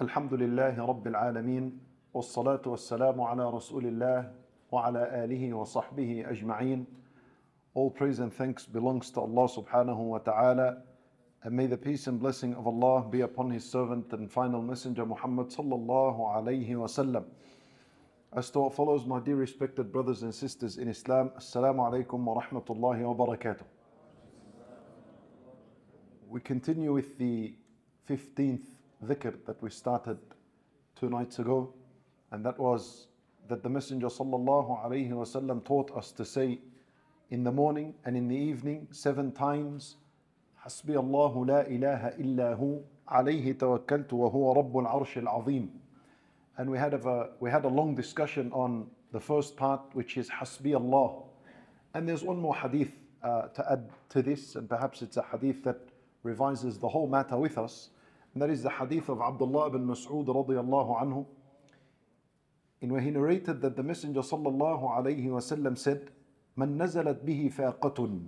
الحمد لله رب العالمين والصلاة والسلام على رسول الله وعلى آله وصحبه أجمعين All praise and thanks belongs to Allah subhanahu wa ta'ala and may the peace and blessing of Allah be upon His servant and final messenger Muhammad sallallahu alayhi wa sallam. As to what follows, my dear respected brothers and sisters in Islam, Assalamu alaikum wa rahmatullahi wa barakatuh. We continue with the 15th dhikr that we started two nights ago, and that was that the Messenger sallallahu alayhi wa sallam taught us to say in the morning and in the evening seven times, حسبي الله لا إله إلا هو عليه توكلت وهو رب العرش العظيم. And we had a, we had a long discussion on the first part, which is Hasbi Allah. And there's one more hadith uh, to add to this, and perhaps it's a hadith that revises the whole matter with us. That is the hadith of Abdullah ibn Mas'ud radiallahu anhu, in where he narrated that the Messenger sallallahu alayhi wasallam said, من نزلت به فاقة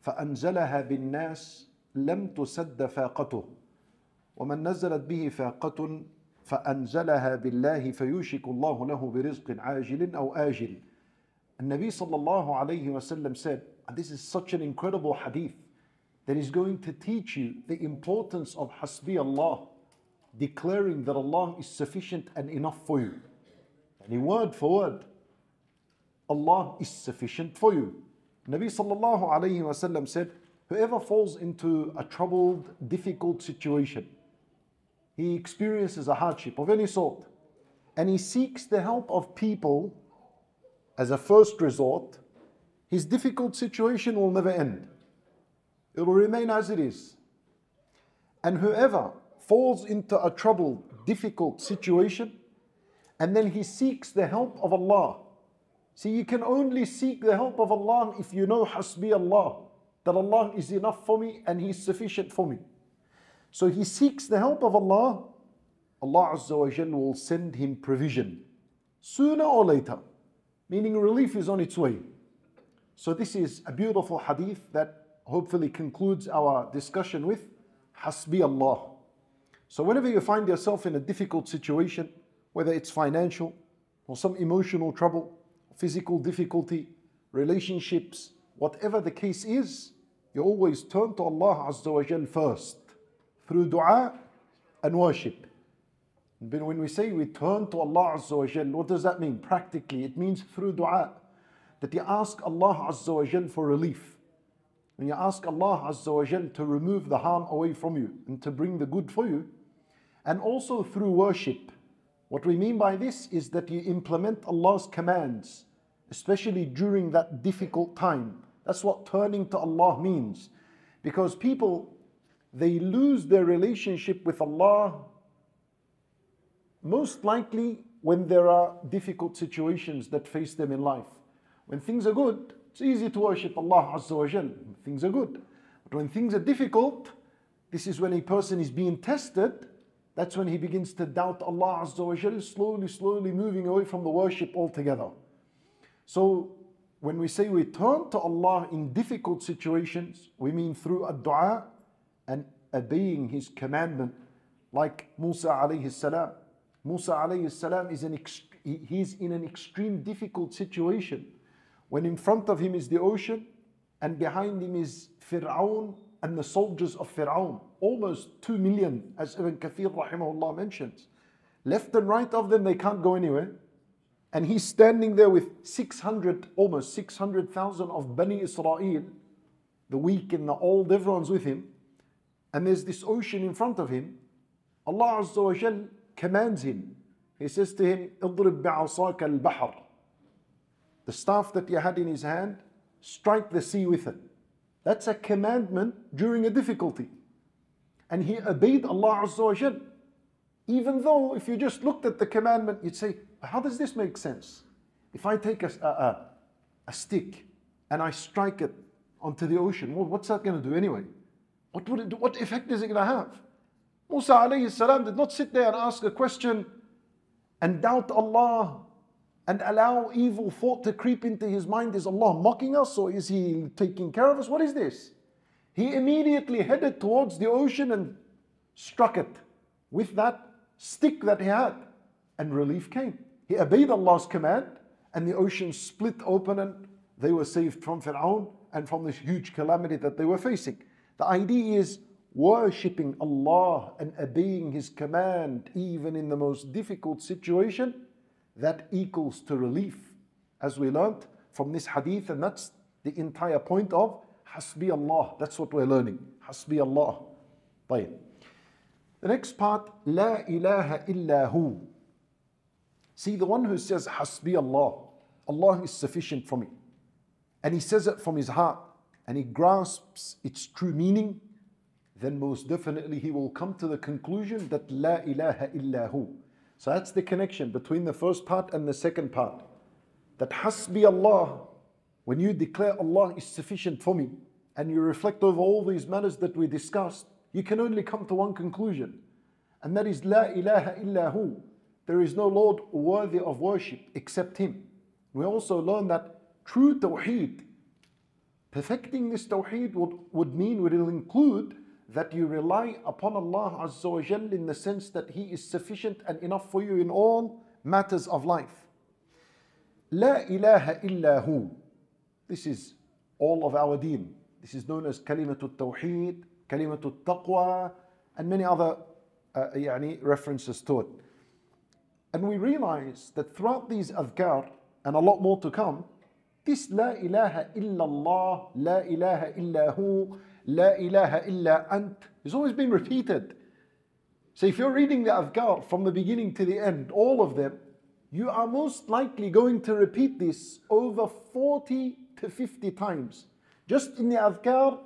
فأنزلها بالناس لم تسد فاقته ومن نزلت به فاقة فأنزلها بالله فيوشك الله له برزق عاجل أو آجل النبي صلى الله عليه وسلم said and this is such an incredible hadith that is going to teach you the importance of Hasbi Allah declaring that Allah is sufficient and enough for you and word for word Allah is sufficient for you Nabi sallallahu alayhi wasallam said whoever falls into a troubled difficult situation he experiences a hardship of any sort and he seeks the help of people as a first resort, his difficult situation will never end. It will remain as it is. And whoever falls into a troubled, difficult situation and then he seeks the help of Allah. See, you can only seek the help of Allah if you know Hasbi Allah, that Allah is enough for me and He's sufficient for me. So he seeks the help of Allah, Allah Azza wa Jal will send him provision sooner or later, meaning relief is on its way. So this is a beautiful hadith that hopefully concludes our discussion with Hasbi Allah. So whenever you find yourself in a difficult situation, whether it's financial or some emotional trouble, physical difficulty, relationships, whatever the case is, you always turn to Allah Azza wa Jal first through dua and worship. But when we say we turn to Allah Azza wa Jal, what does that mean? Practically, it means through dua that you ask Allah Azza wa Jal for relief. When you ask Allah Azza wa to remove the harm away from you and to bring the good for you. And also through worship. What we mean by this is that you implement Allah's commands, especially during that difficult time. That's what turning to Allah means. Because people they lose their relationship with Allah most likely when there are difficult situations that face them in life. When things are good, it's easy to worship Allah Azza wa Jal. Things are good. But when things are difficult, this is when a person is being tested. That's when he begins to doubt Allah Azza wa Jal, slowly, slowly moving away from the worship altogether. So when we say we turn to Allah in difficult situations, we mean through a dua and obeying his commandment like Musa alayhi salam. Musa alayhi salam is an he's in an extreme difficult situation when in front of him is the ocean and behind him is Fir'aun and the soldiers of Fir'aun, almost 2 million as Ibn Kathir rahimahullah mentions. Left and right of them they can't go anywhere. And he's standing there with 600, almost 600,000 of Bani Israel, the weak and the old, everyone's with him and there's this ocean in front of him, Allah Azza wa Jal commands him. He says to him, اضرب بعصاك البحر. the staff that he had in his hand, strike the sea with it. That's a commandment during a difficulty. And he obeyed Allah Azza wa Jal. Even though if you just looked at the commandment, you'd say, how does this make sense? If I take a, a, a stick and I strike it onto the ocean, well, what's that going to do anyway? What, would it do? what effect is it going to have? Musa did not sit there and ask a question and doubt Allah and allow evil thought to creep into his mind. Is Allah mocking us or is He taking care of us? What is this? He immediately headed towards the ocean and struck it with that stick that he had, and relief came. He obeyed Allah's command, and the ocean split open, and they were saved from Fir'aun and from this huge calamity that they were facing. The idea is worshipping Allah and obeying His command, even in the most difficult situation, that equals to relief. As we learnt from this hadith, and that's the entire point of Hasbi Allah. That's what we're learning. Hasbi Allah. طيب. The next part, La ilaha illa hu. See, the one who says Hasbi Allah, Allah is sufficient for me, and he says it from his heart, and he grasps its true meaning, then most definitely he will come to the conclusion that La ilaha illa hu. So that's the connection between the first part and the second part. That Hasbi Allah, when you declare Allah is sufficient for me, and you reflect over all these matters that we discussed, you can only come to one conclusion, and that is La ilaha illa hu. There is no Lord worthy of worship except Him. We also learn that true Tawheed, perfecting this Tawheed would, would mean, would include that you rely upon Allah Azza wa Jal in the sense that He is sufficient and enough for you in all matters of life. La ilaha illa hu. This is all of our deen. This is known as Kalimatul Tawheed, Kalimatul Taqwa, and many other uh, يعني, references to it. And we realize that throughout these adhkar, and a lot more to come, this La ilaha illallah, La ilaha illahu, La ilaha illa ant has always been repeated. So if you're reading the adhkar from the beginning to the end, all of them, you are most likely going to repeat this over 40 to 50 times. Just in the adhkar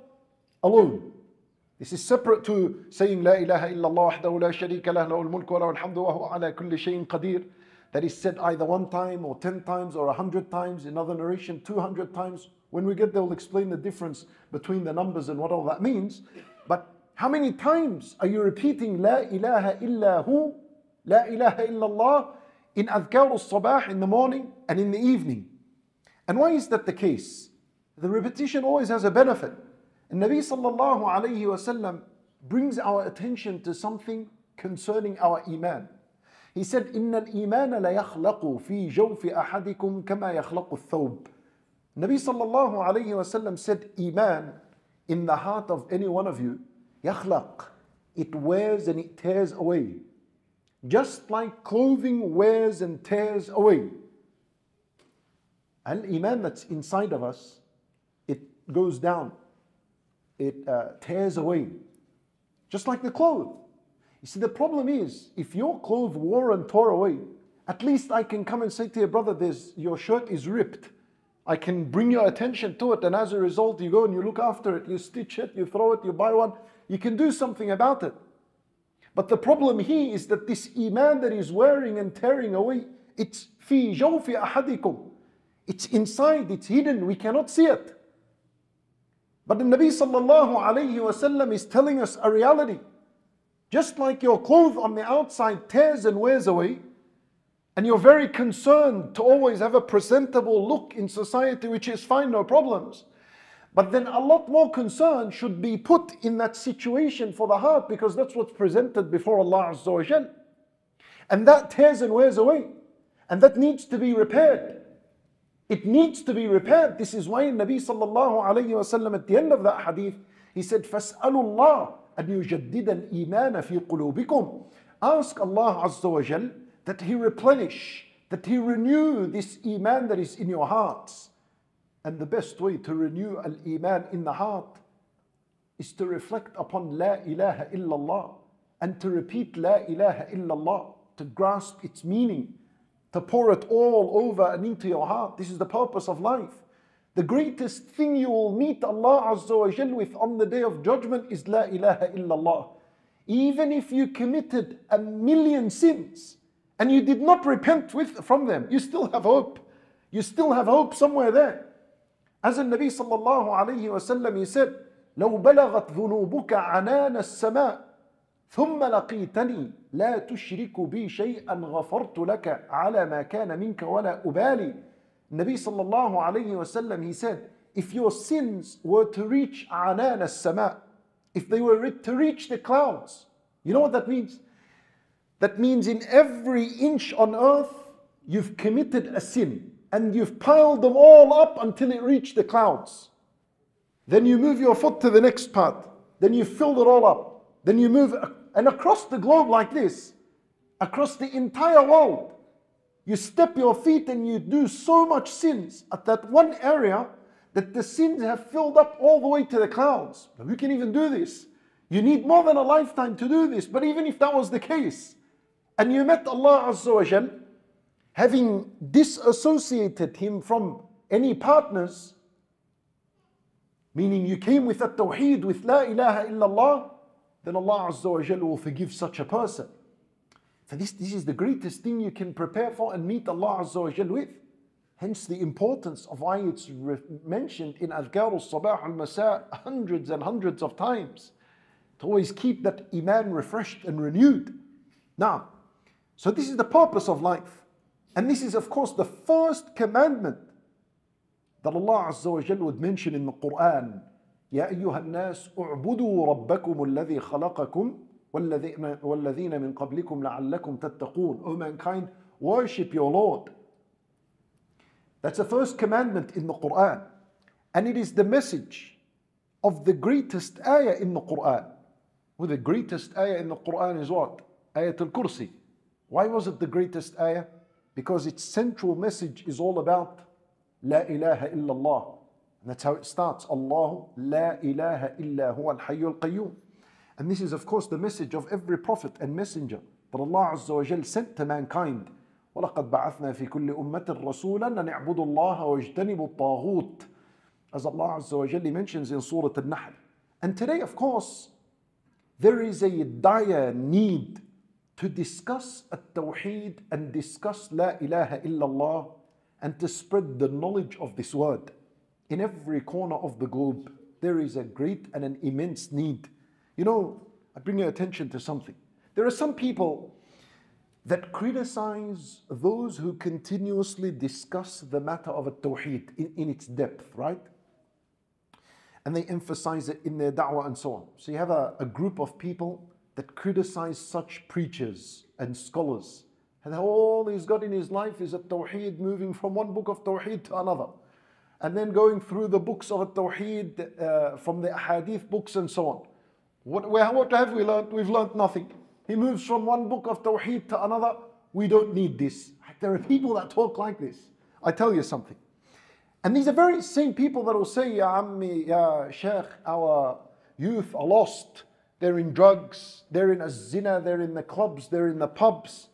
alone. This is separate to saying La ilaha illallah wahdahu la sharika lah lahu al-mulku wa lahu al-hamdu wa huwa ala kulli shay'in qadir. That is said either one time or ten times or a hundred times. In another narration, 200 times. When we get there, we'll explain the difference between the numbers and what all that means. But how many times are you repeating La ilaha illahu, La ilaha illallah in adhkar al-sabah in the morning and in the evening? And why is that the case? The repetition always has a benefit. And Nabi sallallahu alayhi wasallam brings our attention to something concerning our iman. He said, إن الإيمان لا يخلق في جوف أحدكم كما يخلق الثوب. Nabi sallallahu alayhi wasallam said, Iman in the heart of any one of you, yakhlaq, it wears and it tears away. Just like clothing wears and tears away. Al Iman that's inside of us, it goes down, it uh, tears away. Just like the clothes. You see, the problem is if your clothes wore and tore away, at least I can come and say to your brother, this, your shirt is ripped. I can bring your attention to it, and as a result, you go and you look after it, you stitch it, you throw it, you buy one, you can do something about it. But the problem here is that this iman that is wearing and tearing away, it's fi jawfi ahadikum. It's inside, it's hidden, we cannot see it. But the Nabi sallallahu alayhi wasallam is telling us a reality. Just like your clothes on the outside tears and wears away, and you're very concerned to always have a presentable look in society, which is fine, no problems. But then a lot more concern should be put in that situation for the heart because that's what's presented before Allah Azza wa Jal. And that tears and wears away. And that needs to be repaired. It needs to be repaired. This is why Nabi sallallahu alayhi wasallam at the end of that hadith, he said, فَاسْأَلُوا اللَّهَ أَنْ يُجَدِّدَ الْإِيمَانَ فِي قُلُوبِكُمْ Ask Allah Azza wa Jal that He replenish, that He renew this Iman that is in your hearts. And the best way to renew al Iman in the heart is to reflect upon La ilaha illallah and to repeat La ilaha illallah, to grasp its meaning to pour it all over and into your heart. This is the purpose of life. The greatest thing you will meet Allah Azza wa Jal with on the day of judgment is La ilaha illallah. Even if you committed a million sins and you did not repent with, from them, you still have hope. You still have hope somewhere there. As the Nabi sallallahu alayhi wa sallam, he said, لو بلغت ذنوبك عنان السماء ثم لقيتني لا تشرك بي شيئا غفرت لك على ما كان منك ولا أبالي النبي صلى الله عليه وسلم he said if your sins were to reach عنان السماء if they were to reach the clouds you know what that means that means in every inch on earth, you've committed a sin and you've piled them all up until it reached the clouds. Then you move your foot to the next part. Then you filled it all up. Then you move, and across the globe like this, across the entire world, you step your feet and you do so much sins at that one area that the sins have filled up all the way to the clouds. But we can even do this. You need more than a lifetime to do this. But even if that was the case, and you met Allah Azza wa Jal, having disassociated Him from any partners, meaning you came with a tawheed, with La ilaha illallah, then Allah Azza wa Jal will forgive such a person. So this, this is the greatest thing you can prepare for and meet Allah Azza wa Jal with. Hence the importance of why it's mentioned in Adhkar al-Sabah al-Masa hundreds and hundreds of times. To always keep that Iman refreshed and renewed. Now, so this is the purpose of life. And this is of course the first commandment that Allah Azza wa Jalla would mention in the Quran. يا أيها الناس اعبدوا ربكم الذي خلقكم والذين من قبلكم لعلكم تتقون. O mankind, worship your Lord. That's the first commandment in the Quran. And it is the message of the greatest ayah in the Quran. Well, the greatest ayah in the Quran is what? Ayatul Kursi. Why was it the greatest ayah? Because its central message is all about La ilaha illallah. And that's how it starts. Allah La ilaha illa huwa al-hayyul qayyum. And this is of course the message of every prophet and messenger that Allah Azza wa Jal sent to mankind. ولقد بعثنا في كل أمة رسولا أن اعبدوا الله واجتنبوا الطاغوت as Allah Azza wa Jalla mentions in Surah Al-Nahl. And today, of course, there is a dire need to discuss at-Tawheed and discuss La ilaha illallah and to spread the knowledge of this word. In every corner of the globe, there is a great and an immense need. You know, I bring your attention to something. There are some people that criticize those who continuously discuss the matter of a tawheed in, in its depth, right? And they emphasize it in their da'wah and so on. So you have a, a group of people that criticize such preachers and scholars. And all he's got in his life is a tawheed moving from one book of tawheed to another. And then going through the books of tawheed uh, from the hadith books and so on. What, what have we learned? We've learned nothing. He moves from one book of Tawheed to another. We don't need this. There are people that talk like this. I tell you something. And these are very same people that will say, Ya Ammi, Ya Sheikh, our youth are lost. They're in drugs, they're in a zina, they're in the clubs, they're in the pubs.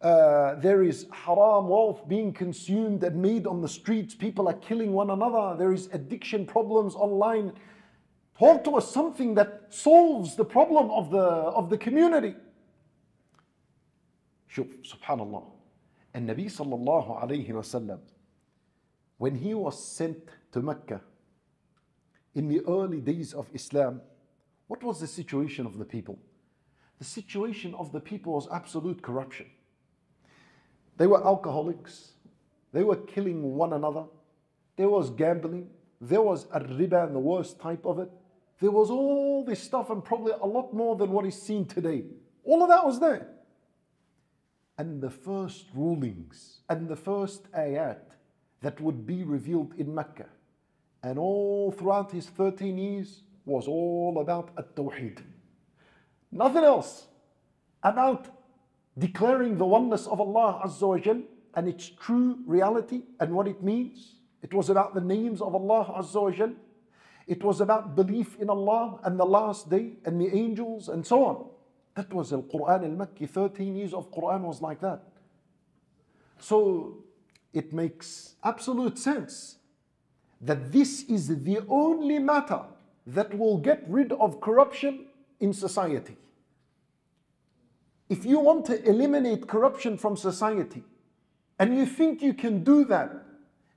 Uh, there is haram wealth being consumed and made on the streets. People are killing one another. There is addiction problems online. Talk to us something that solves the problem of the, of the community. شوف سبحان الله النبي صلى الله عليه وسلم when he was sent to Mecca in the early days of Islam what was the situation of the people? The situation of the people was absolute corruption. They were alcoholics. They were killing one another. There was gambling. There was riba and the worst type of it. There was all this stuff and probably a lot more than what is seen today. All of that was there. And the first rulings and the first ayat that would be revealed in Mecca and all throughout his 13 years was all about at-tawheed. Nothing else. About declaring the oneness of Allah Azza wa Jal and its true reality and what it means. It was about the names of Allah Azza wa Jal it was about belief in Allah and the last day and the angels and so on. That was the Quran al-Makki. 13 years of Quran was like that. So it makes absolute sense that this is the only matter that will get rid of corruption in society. If you want to eliminate corruption from society and you think you can do that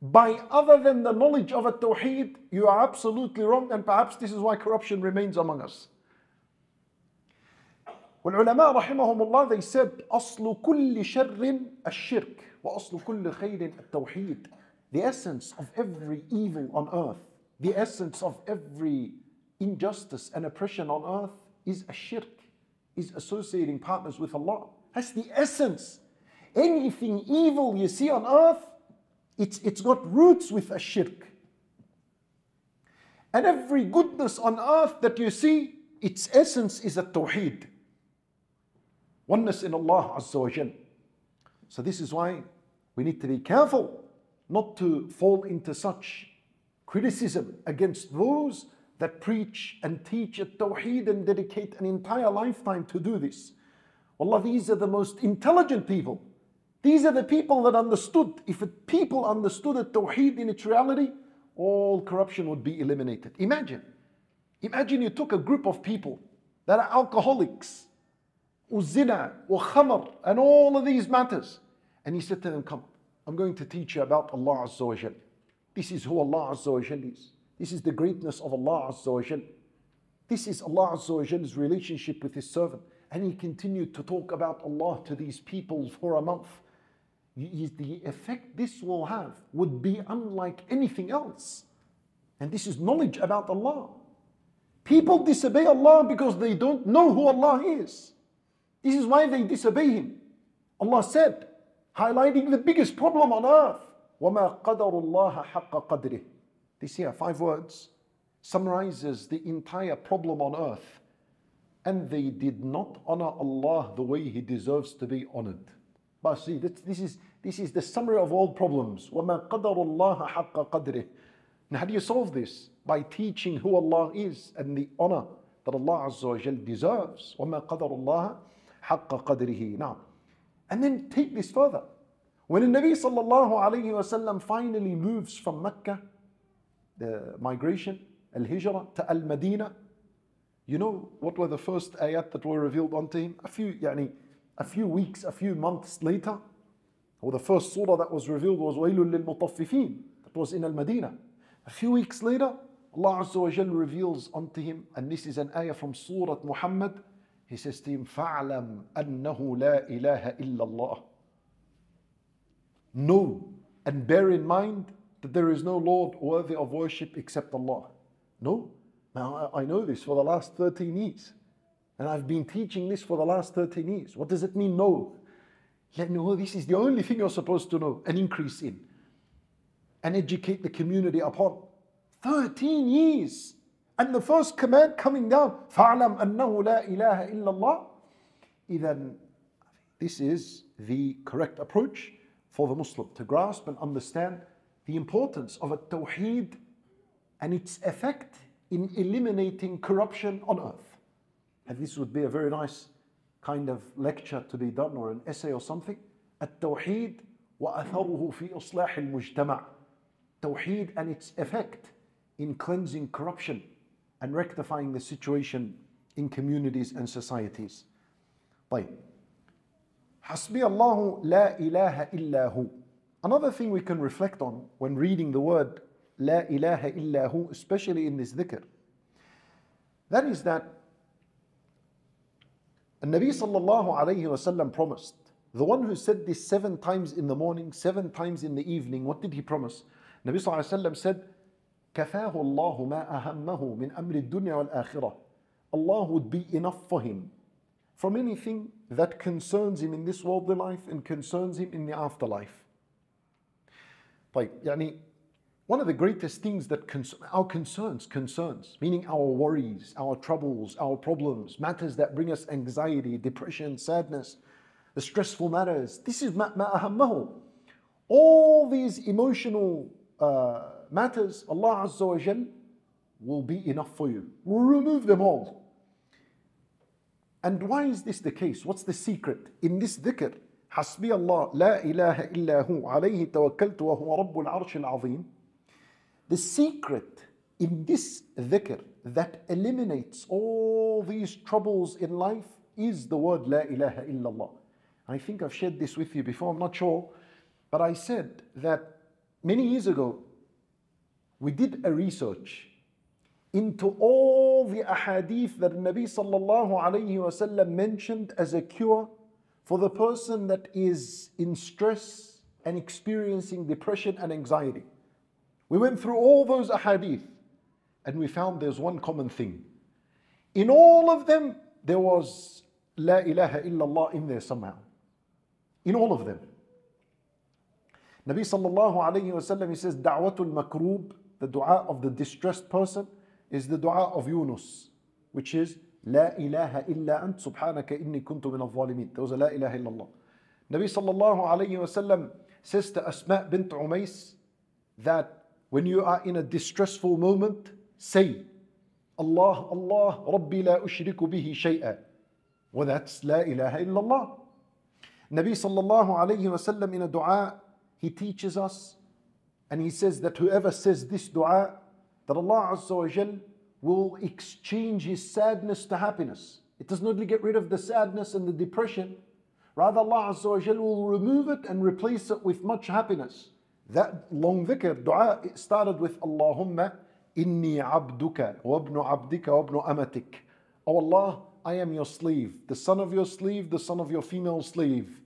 by other than the knowledge of a tawheed, you are absolutely wrong, and perhaps this is why corruption remains among us. والعلماء رحمهم الله they said أصل كل شر الشرك وأصل كل خير التوحيد the essence of every evil on earth the essence of every injustice and oppression on earth is a shirk is associating partners with Allah That's the essence. Anything evil you see on earth, it's, it's got roots with a shirk. And every goodness on earth that you see, its essence is a tawheed. Oneness in Allah Azza wa. So this is why we need to be careful not to fall into such criticism against those that preach and teach at Tawheed and dedicate an entire lifetime to do this. Allah, these are the most intelligent people. These are the people that understood. If people understood at Tawheed in its reality, all corruption would be eliminated. Imagine, imagine you took a group of people that are alcoholics, uzina, or khamr, and all of these matters, and you said to them, Come, I'm going to teach you about Allah Azza wa. This is who Allah Azza wa is. This is the greatness of Allah Azza wa Jal. This is Allah Azza wa Jal's relationship with His servant. And he continued to talk about Allah to these people for a month the effect this will have would be unlike anything else. And this is knowledge about Allah. People disobey Allah because they don't know who Allah is. This is why they disobey Him. Allah said, highlighting the biggest problem on earth, وَمَا قَدَرُ اللَّهَ حَقَّ قَدْرِهِ This here, five words, summarizes the entire problem on earth. And they did not honor Allah the way He deserves to be honored. But see, this, this, is, this is the summary of all problems. وَمَا قَدَرُ اللَّهَ حَقَّ قَدْرِهِ Now how do you solve this? By teaching who Allah is and the honor that Allah Azza wa Jal deserves. وَمَا قَدَرُ اللَّهَ حَقَّ قَدْرِهِ Now, and then take this further. When the Nabi sallallahu alayhi wasallam finally moves from Mecca, the migration, al-hijrah to al-Madinah. You know what were the first ayat that were revealed unto him? A few, yani, a few weeks, a few months later, or the first surah that was revealed was Wailul lil Mutaffifin, that was in Al Madinah. A few weeks later, Allah reveals unto him, and this is an ayah from Surah Muhammad. He says to him, Fa'lam annahu la ilaha illallah. Know and bear in mind that there is no Lord worthy of worship except Allah. No. Now I know this for the last 13 years. And I've been teaching this for the last 13 years. What does it mean, no? Yeah, no, this is the only thing you're supposed to know and increase in and educate the community upon. 13 years. And the first command coming down, فَعْلَمْ أَنَّهُ لَا إِلَهَ إِلَّا اللَّهِ Then this is the correct approach for the Muslim to grasp and understand the importance of a tawheed and its effect in eliminating corruption on earth. And this would be a very nice kind of lecture to be done or an essay or something. التوحيد وأثره في إصلاح المجتمع. Tawheed and its effect in cleansing corruption and rectifying the situation in communities and societies. طيب. حسبي الله لا إله إلا هو. Another thing we can reflect on when reading the word لا إله إلا هو, especially in this dhikr, that is that and Nabi sallallahu alayhi wasallam promised, the one who said this seven times in the morning, seven times in the evening, what did he promise? Nabi sallallahu alayhi wasallam said, كفاه الله ما أهمه من أمر الدنيا والآخرة. Allah would be enough for him from anything that concerns him in this worldly life and concerns him in the afterlife. طيب يعني one of the greatest things that cons- our concerns, concerns, meaning our worries, our troubles, our problems, matters that bring us anxiety, depression, sadness, the stressful matters. This is ma'ahammahu. All these emotional uh, matters, Allah Azza wa Jal will be enough for you. Will remove them all. And why is this the case? What's the secret? In this dhikr, حسبي الله لا إله إلا هو عليه توكلت وهو رب العرش العظيم the secret in this dhikr that eliminates all these troubles in life is the word La ilaha illallah. I think I've shared this with you before, I'm not sure, but I said that many years ago we did a research into all the ahadith that Nabi sallallahu alayhi wasallam mentioned as a cure for the person that is in stress and experiencing depression and anxiety. We went through all those ahadith and we found there's one common thing. In all of them, there was La ilaha illallah in there somehow. In all of them. Nabi sallallahu alayhi wasallam he says, Da'watul makroob, the dua of the distressed person, is the dua of Yunus, which is La ilaha illa ant subhanaka inni kuntu min al-zalimin. There was a La ilaha illallah. Nabi sallallahu alayhi wasallam says to Asma bint Umais that when you are in a distressful moment, say, Allah, Allah, Rabbi la ushriku bihi shay'a. Well, that's La ilaha illallah. Nabi sallallahu alayhi wasallam in a dua, he teaches us and he says that whoever says this dua, that Allah wa Jal will exchange his sadness to happiness. It does not get rid of the sadness and the depression, rather Allah Azza will remove it and replace it with much happiness. That long dhikr, dua, it started with Allahumma inni abduka wa ibnu abdika wa ibnu amatik. Oh Allah, I am your slave, the son of your slave, the son of your female slave.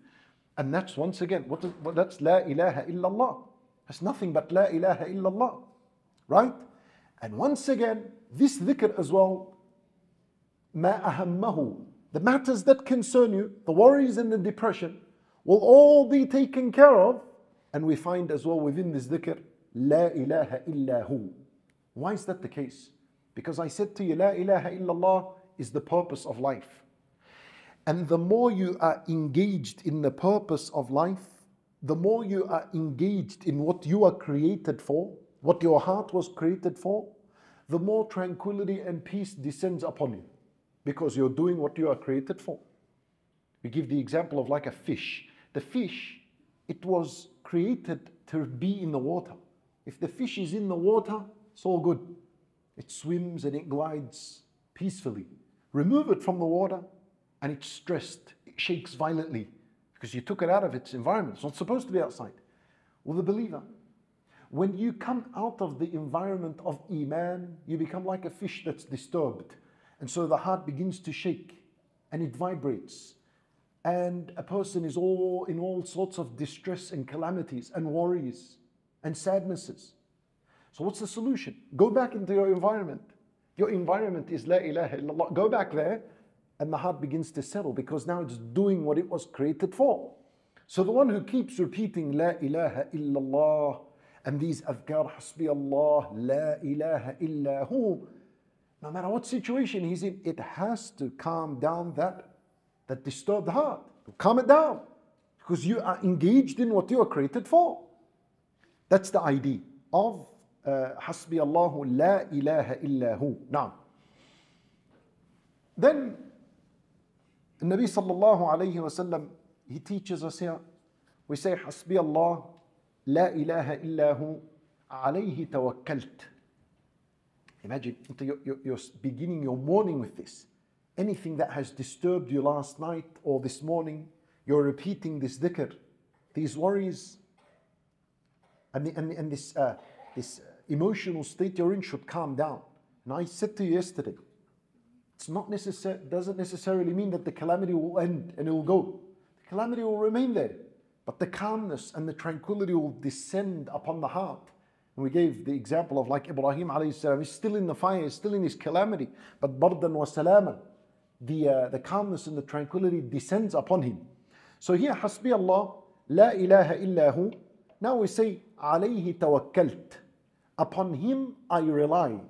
And that's once again, what is, what, that's La ilaha illallah. That's nothing but La ilaha illallah. Right? And once again, this dhikr as well, ma ahammahu, the matters that concern you, the worries and the depression, will all be taken care of. And we find as well within this dhikr, la ilaha illahu. Why is that the case? Because I said to you, la ilaha illallah is the purpose of life. And the more you are engaged in the purpose of life, the more you are engaged in what you are created for, what your heart was created for, the more tranquility and peace descends upon you because you're doing what you are created for. We give the example of like a fish. The fish, it was created to be in the water. If the fish is in the water, it's all good. It swims and it glides peacefully. Remove it from the water and it's stressed, it shakes violently because you took it out of its environment. It's not supposed to be outside. Well, the believer, when you come out of the environment of Iman, you become like a fish that's disturbed. And so the heart begins to shake and it vibrates. And a person is all in all sorts of distress and calamities and worries and sadnesses. So, what's the solution? Go back into your environment. Your environment is La ilaha illallah. Go back there, and the heart begins to settle because now it's doing what it was created for. So, the one who keeps repeating La ilaha illallah and these adhkar hasbi Allah, la ilaha illa hu, no matter what situation he's in, it has to calm down that, that disturbed heart. Calm it down. Because you are engaged in what you are created for. That's the idea of uh, hasbi Allah, la ilaha illa hu. Now, then the Nabi sallallahu alayhi wa sallam, he teaches us here. We say, Hasbi Allah لا إله إلا هو alayhi توكلت. Imagine you're beginning your morning with this. Anything that has disturbed you last night or this morning, you're repeating this dhikr, these worries, and, the, and, the, and this, uh, this uh, emotional state you're in should calm down. And I said to you yesterday, it's not necessar- doesn't necessarily mean that the calamity will end and it will go. The calamity will remain there but the calmness and the tranquility will descend upon the heart. And we gave the example of like Ibrahim alayhi salam, he's still in the fire, he's still in his calamity, but bardan wa salama, the, uh, the calmness and the tranquility descends upon him. So here, hasbi Allah, la ilaha illahu. Now we say, alayhi tawakkalt. Upon him I rely.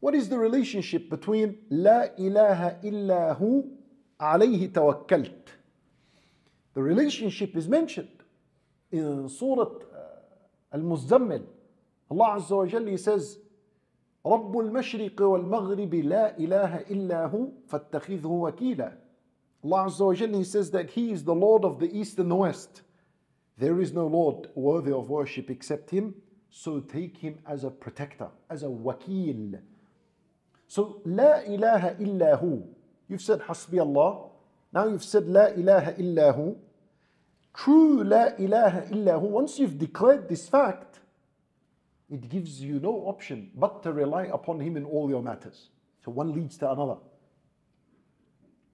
What is the relationship between La ilaha illahu alayhi tawakkalt? The relationship is mentioned in Surah Al-Muzammil. Allah Azza wa Jalla says, رب المشرق والمغرب لا إله إلا هو فاتخذه وكيلا. Allah Azza wa Jalla he says that He is the Lord of the East and the West. There is no Lord worthy of worship except Him. So take him as a protector, as a wakil. So La ilaha illahu. You've said Hasbi Allah. now you've said La ilaha illahu. True La ilaha illahu. Once you've declared this fact, it gives you no option but to rely upon Him in all your matters. So one leads to another.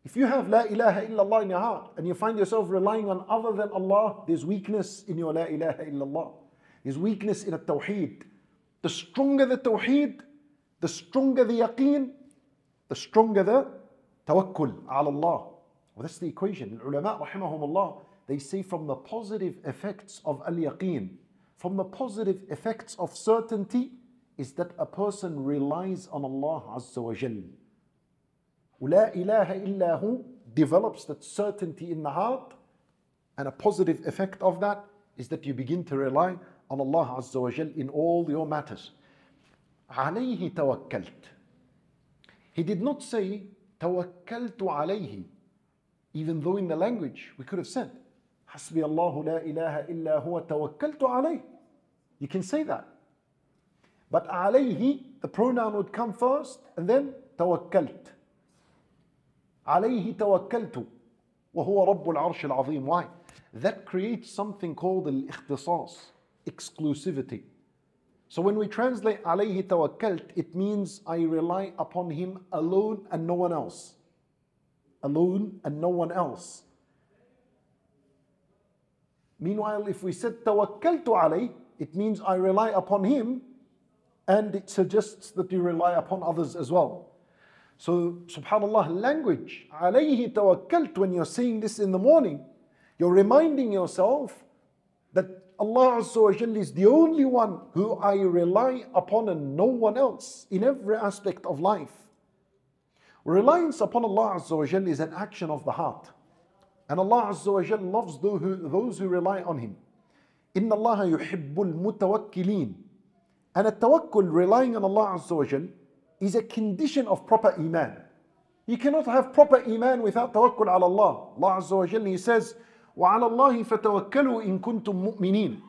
If you have La ilaha illallah in your heart and you find yourself relying on other than Allah, there's weakness in your La ilaha illallah There's weakness in a tawheed. The stronger the tawheed, the stronger the yaqeen, the stronger the tawakkul ala Allah. Well, that's the equation. Ulama, rahimahumullah, they say from the positive effects of al-yaqeen, from the positive effects of certainty, is that a person relies on Allah Azza wa Jal. La ilaha illahu develops that certainty in the heart, and a positive effect of that is that you begin to rely on Allah Azza wa Jal in all your matters. عليه توكلت. He did not say توكلت عليه, even though in the language we could have said حسبي الله لا إله إلا هو توكلت عليه. You can say that. But عليه, the pronoun would come first and then توكلت. عليه توكلت وهو رب العرش العظيم. Why? That creates something called الاختصاص, exclusivity. So when we translate عليه توكلت, it means I rely upon him alone and no one else. alone and no one else. Meanwhile, if we said tawakkaltu alayh, it means I rely upon him and it suggests that you rely upon others as well. So, subhanAllah, language, alayhi tawakkalt, when you're saying this in the morning, you're reminding yourself that Allah is the only one who I rely upon and no one else in every aspect of life. Reliance upon Allah Azza wa Jalla is an action of the heart. And Allah Azza wa Jalla loves those who, those who rely on Him. إن الله يحب المتوكلين. And a tawakkul, relying on Allah Azza wa Jalla, is a condition of proper iman. You cannot have proper iman without tawakkul ala Allah. Allah Azza wa Jalla, He says, وعلى الله فتوكلوا إن كنتم مؤمنين.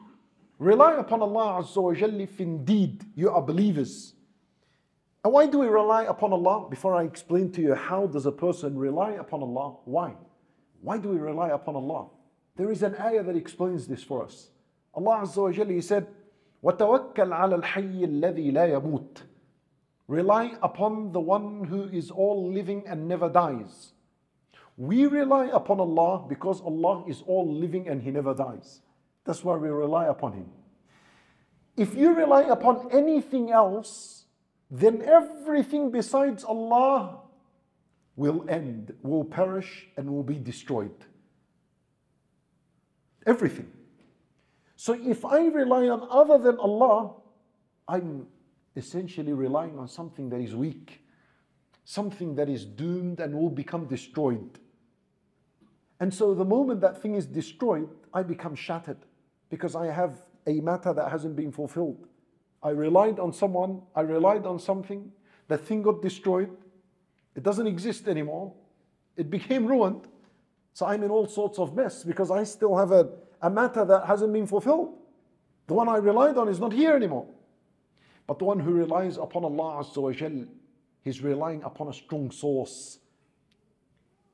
Rely upon Allah Azza wa Jalla if indeed you are believers. And why do we rely upon Allah? Before I explain to you how does a person rely upon Allah, why? Why do we rely upon Allah? There is an ayah that explains this for us. Allah Azza wa Jalla, He said, وَتَوَكَّلْ عَلَى الْحَيِّ الَّذِي لَا يَمُوتُ Rely upon the one who is all living and never dies. We rely upon Allah because Allah is all living and He never dies. That's why we rely upon Him. If you rely upon anything else, then everything besides Allah will end, will perish, and will be destroyed. Everything. So if I rely on other than Allah, I'm essentially relying on something that is weak, something that is doomed and will become destroyed. And so the moment that thing is destroyed, I become shattered because I have a matter that hasn't been fulfilled. I relied on someone, I relied on something, that thing got destroyed, it doesn't exist anymore, it became ruined. So I'm in all sorts of mess because I still have a, a matter that hasn't been fulfilled. The one I relied on is not here anymore. But the one who relies upon Allah Azza wa he's relying upon a strong source.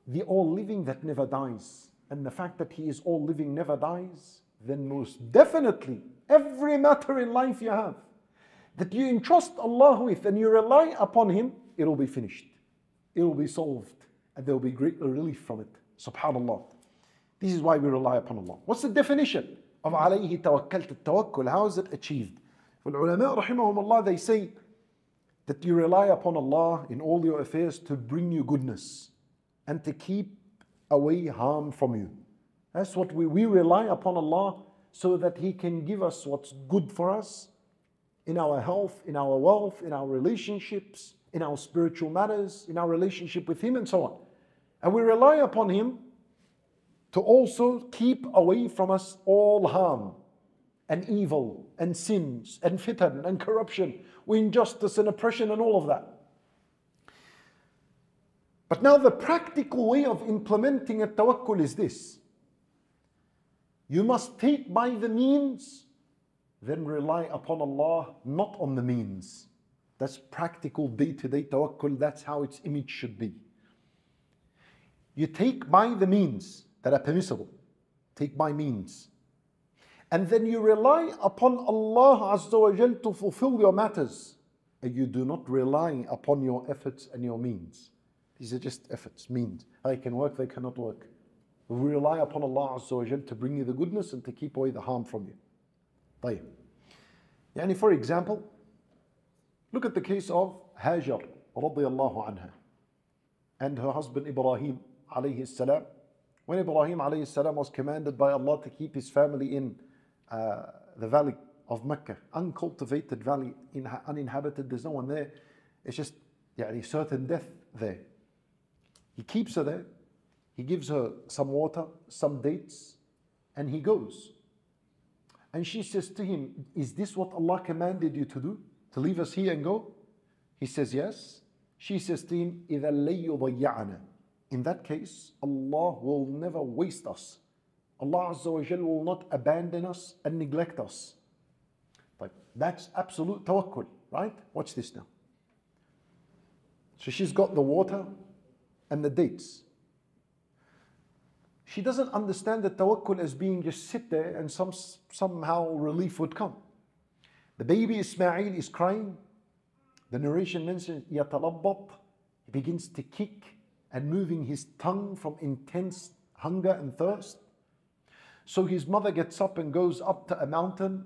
The all living that never dies. And the fact that he is all living never dies, then most definitely every matter in life you have that you entrust Allah with and you rely upon Him, it'll be finished. It'll be solved. And there will be great relief from it. Subhanallah. This is why we rely upon Allah. What's the definition of alayhi tawakkalt tawakkul? How is it achieved? Well, ulama rahimahumullah, they say that you rely upon Allah in all your affairs to bring you goodness and to keep away harm from you. That's what we, we rely upon Allah so that He can give us what's good for us in our health, in our wealth, in our relationships, in our spiritual matters, in our relationship with Him, and so on. And we rely upon Him to also keep away from us all harm and evil and sins and fitan and corruption, injustice and oppression and all of that. But now the practical way of implementing a tawakkul is this. You must take by the means, then rely upon Allah, not on the means. That's practical day to day tawakkul. That's how its image should be. You take by the means that are permissible, take by means. And then you rely upon Allah Azza wa Jal to fulfill your matters. And you do not rely upon your efforts and your means. These are just efforts, means. They can work, they cannot work. We rely upon Allah Azza wa Jal to bring you the goodness and to keep away the harm from you. طيب. يعني for example, look at the case of Hajar رضي الله عنها. and her husband Ibrahim alayhi salam. When Ibrahim alayhi salam was commanded by Allah to keep his family in uh, the valley of Mecca, uncultivated valley, uninhabited, there's no one there. It's just يعني, certain death there. He keeps her there. He gives her some water, some dates, and he goes. And she says to him, Is this what Allah commanded you to do? To leave us here and go? He says, Yes. She says to him, In that case, Allah will never waste us. Allah will not abandon us and neglect us. But that's absolute tawakkul, right? Watch this now. So she's got the water and the dates. She doesn't understand the tawakkul as being just sit there and some, somehow relief would come. The baby Ismail is crying. The narration mentions yatalabbat. He begins to kick and moving his tongue from intense hunger and thirst. So his mother gets up and goes up to a mountain.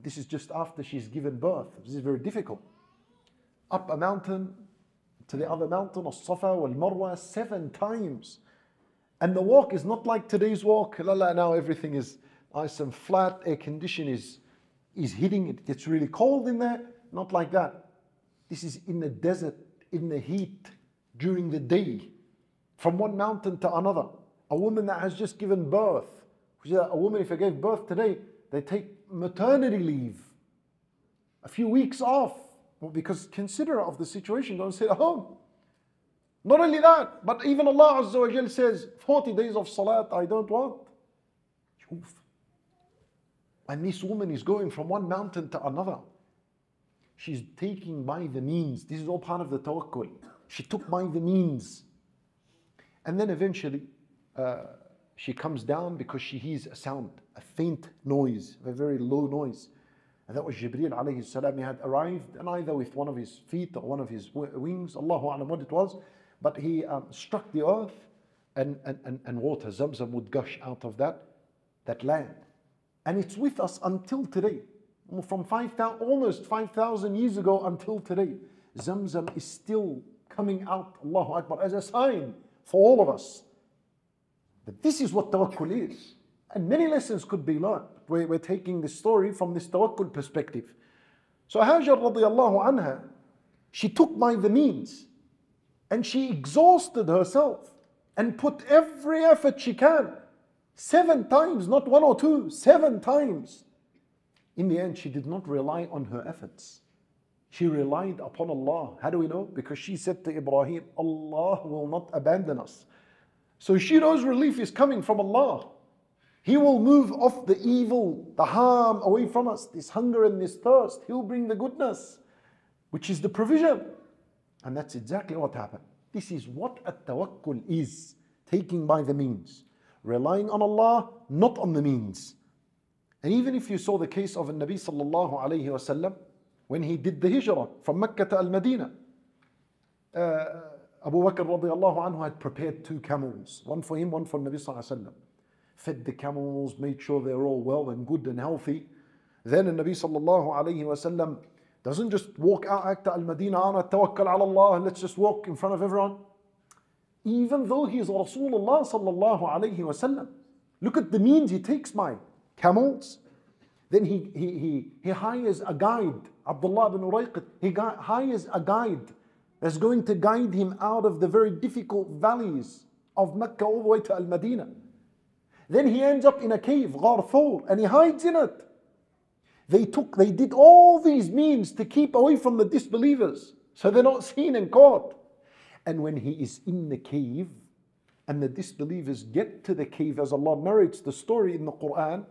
This is just after she's given birth. This is very difficult. Up a mountain to the other mountain, As-Safa wal Marwa, seven times. And the walk is not like today's walk. La, la, now everything is nice and flat. Air condition is, is hitting. It gets really cold in there. Not like that. This is in the desert, in the heat, during the day, from one mountain to another. A woman that has just given birth. A woman, if I gave birth today, they take maternity leave. A few weeks off. Because consider of the situation, don't sit at home. Not only that, but even Allah Azza wa Jal says, 40 days of salat I don't want. And this woman is going from one mountain to another. She's taking by the means. This is all part of the tawakkul. She took by the means. And then eventually, uh, she comes down because she hears a sound, a faint noise, a very low noise. And that was Jibreel alayhi salam. He had arrived, and either with one of his feet or one of his wings, Allahu alam what it was, but he um, struck the earth and, and, and, and water, Zamzam would gush out of that, that land. And it's with us until today. From 5,000, almost 5,000 years ago until today, Zamzam is still coming out, Allahu Akbar, as a sign for all of us. That this is what tawakkul is. And many lessons could be learned. We're, we're taking the story from this tawakkul perspective. So Hajar radiallahu anha, she took by the means and she exhausted herself and put every effort she can. Seven times, not one or two, seven times. In the end, she did not rely on her efforts. She relied upon Allah. How do we know? Because she said to Ibrahim, Allah will not abandon us. So she knows relief is coming from Allah. He will move off the evil, the harm away from us, this hunger and this thirst. He'll bring the goodness, which is the provision. And that's exactly what happened. This is what at-tawakkul is, taking by the means, relying on Allah, not on the means. And even if you saw the case of Nabi sallallahu alayhi wasallam, when he did the hijrah from Mecca to Al-Madinah, uh, Abu Bakr radiallahu anhu had prepared two camels, one for him, one for Nabi sallallahu alayhi wasallam. Fed the camels, made sure they're all well and good and healthy. Then the Nabi sallallahu alayhi wasallam doesn't just walk out at Al Madinah, ana tawakkal ala Allah, let's just walk in front of everyone. Even though he is Rasulullah sallallahu alayhi wasallam, look at the means he takes my camels. Then he, he, he, he hires a guide, Abdullah bin Urayqit, he hires a guide that's going to guide him out of the very difficult valleys of Mecca all the way to Al Madinah. Then he ends up in a cave, Ghar and he hides in it. They took, they did all these means to keep away from the disbelievers so they're not seen and caught. And when he is in the cave and the disbelievers get to the cave, as Allah narrates the story in the Quran,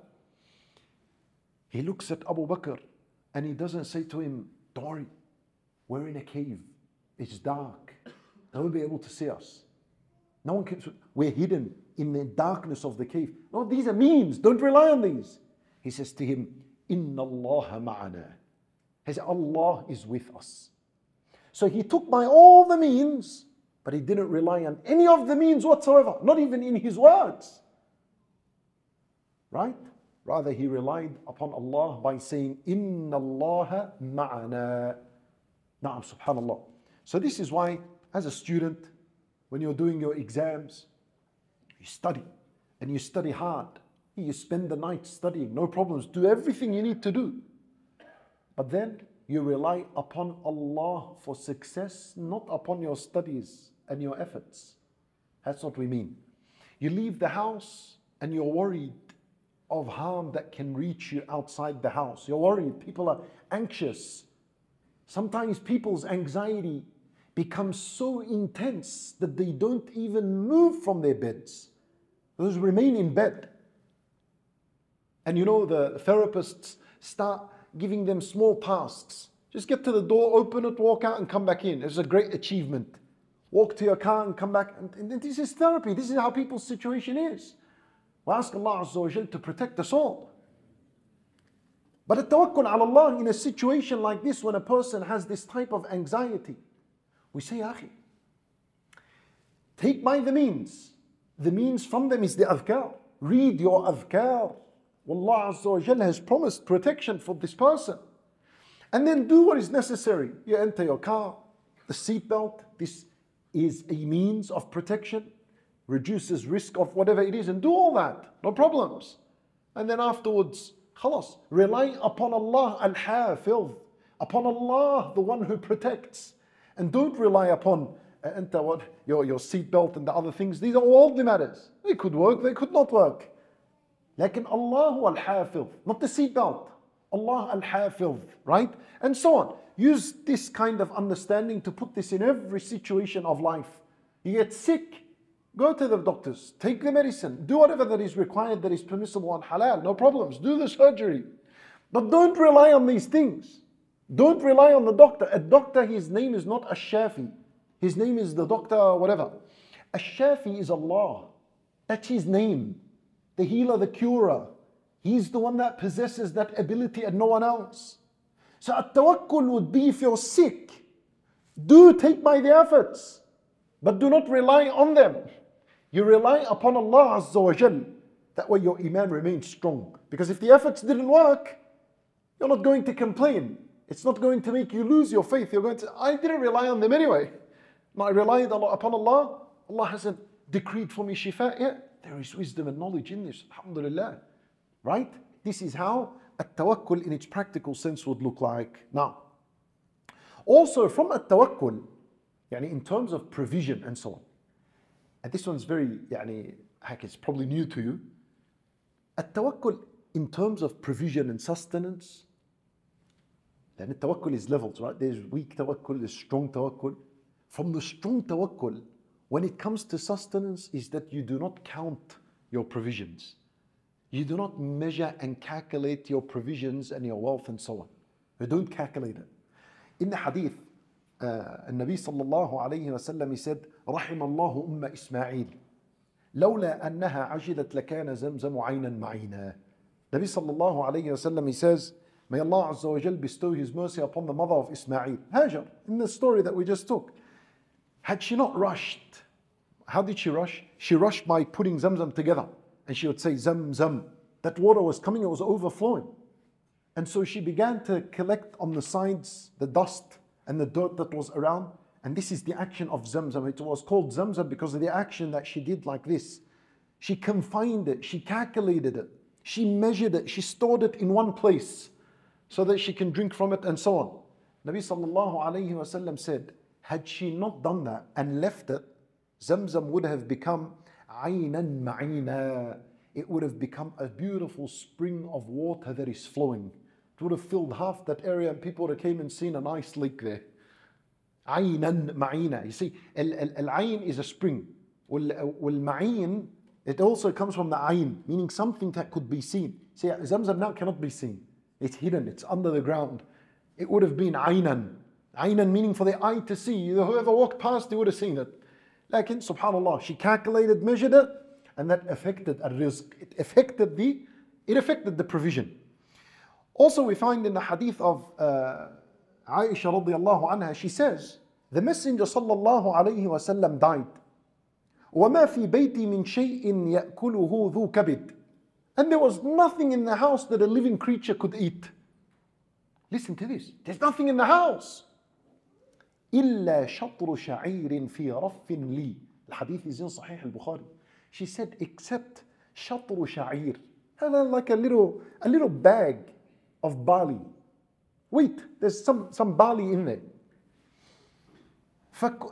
he looks at Abu Bakr and he doesn't say to him, Don't worry, we're in a cave, it's dark, no will be able to see us. No one can, we're hidden in the darkness of the cave. No, these are means, don't rely on these. He says to him, Inna Allah ma'ana. He said, Allah is with us. So he took by all the means, but he didn't rely on any of the means whatsoever, not even in his words. Right? Rather, he relied upon Allah by saying, Inna Allah ma'ana. Na'am, subhanallah. So this is why, as a student, when you're doing your exams, you study and you study hard. You spend the night studying, no problems. Do everything you need to do. But then you rely upon Allah for success, not upon your studies and your efforts. That's what we mean. You leave the house and you're worried of harm that can reach you outside the house. You're worried. People are anxious. Sometimes people's anxiety becomes so intense that they don't even move from their beds. Those remain in bed. And you know, the therapists start giving them small tasks. Just get to the door, open it, walk out, and come back in. It's a great achievement. Walk to your car and come back. And, this is therapy. This is how people's situation is. We ask Allah Azza to protect us all. But at tawakkul ala Allah in a situation like this, when a person has this type of anxiety, we say, Akhi, take by the means. The means from them is the adhkar. Read your adhkar. Allah Azza has promised protection for this person. And then do what is necessary. You enter your car, the seatbelt, this is a means of protection, reduces risk of whatever it is, and do all that. No problems. And then afterwards, khalas, rely upon Allah al-Hafidh, upon Allah, the one who protects. And don't rely upon uh, enter what your, your seatbelt and the other things. These are worldly matters. They could work, they could not work. لكن Allah al-Hafidh, not the seatbelt. Allah al-Hafidh, right? And so on. Use this kind of understanding to put this in every situation of life. You get sick, go to the doctors, take the medicine, do whatever that is required that is permissible and halal, no problems, do the surgery. But don't rely on these things. Don't rely on the doctor. A doctor, his name is not Ash-Shafi. His name is the doctor, whatever. Ash-Shafi is Allah. That's his name. The healer, the curer. He's the one that possesses that ability and no one else. So at-tawakkul would be if you're sick, do take by the efforts, but do not rely on them. You rely upon Allah Azza wa Jal. That way your iman remains strong. Because if the efforts didn't work, you're not going to complain. It's not going to make you lose your faith. You're going to, I didn't rely on them anyway. I relied upon Allah. Allah hasn't decreed for me shifa yet. There is wisdom and knowledge in this. Alhamdulillah. Right? This is how at-tawakkul in its practical sense would look like. Now, also from at-tawakkul, yani in terms of provision and so on. And this one's very, yani, heck, it's probably new to you. At-tawakkul in terms of provision and sustenance, then at tawakkul is levels, right? There's weak tawakkul, there's strong tawakkul. From the strong tawakkul, when it comes to sustenance, is that you do not count your provisions. You do not measure and calculate your provisions and your wealth and so on. You don't calculate it. In the hadith, uh, النبي صلى الله عليه وسلم he said رحم الله أم إسماعيل لولا أنها عجلت لكان زمزم عينا معينا Nabi صلى الله عليه وسلم he says May Allah Azza wa Jal bestow His mercy upon the mother of Ismail, Hajar, in the story that we just took. Had she not rushed, how did she rush? She rushed by putting Zamzam together. And she would say, Zam, Zam. That water was coming, it was overflowing. And so she began to collect on the sides the dust and the dirt that was around. And this is the action of Zamzam. It was called Zamzam because of the action that she did like this. She confined it, she calculated it, she measured it, she stored it in one place so that she can drink from it and so on. Nabi sallallahu alayhi wasallam said, had she not done that and left it, Zamzam would have become aynan ma'ina. It would have become a beautiful spring of water that is flowing. It would have filled half that area and people would have came and seen a nice lake there. Aynan ma'ina. You see, al-ayn is a spring. Wal-ma'in, it also comes from the ayn, meaning something that could be seen. See, Zamzam now cannot be seen. It's hidden, it's under the ground. It would have been aynan. Ayn meaning for the eye to see. Whoever walked past, they would have seen it. Lakin, subhanAllah, she calculated, measured it, and that affected a rizq. It affected the, it affected the provision. Also, we find in the hadith of uh, Aisha radiallahu anha, she says, the Messenger sallallahu alayhi wa sallam died. وَمَا فِي بَيْتِي مِنْ شَيْءٍ يَأْكُلُهُ ذُو كَبِدٍ And there was nothing in the house that a living creature could eat. Listen to this. There's nothing in the house. إلا شطر شعير في رف لي is in Sahih al-Bukhari. She said, except shatru sha'ir. Like a little, a little bag of barley. Wait, there's some, some barley in there.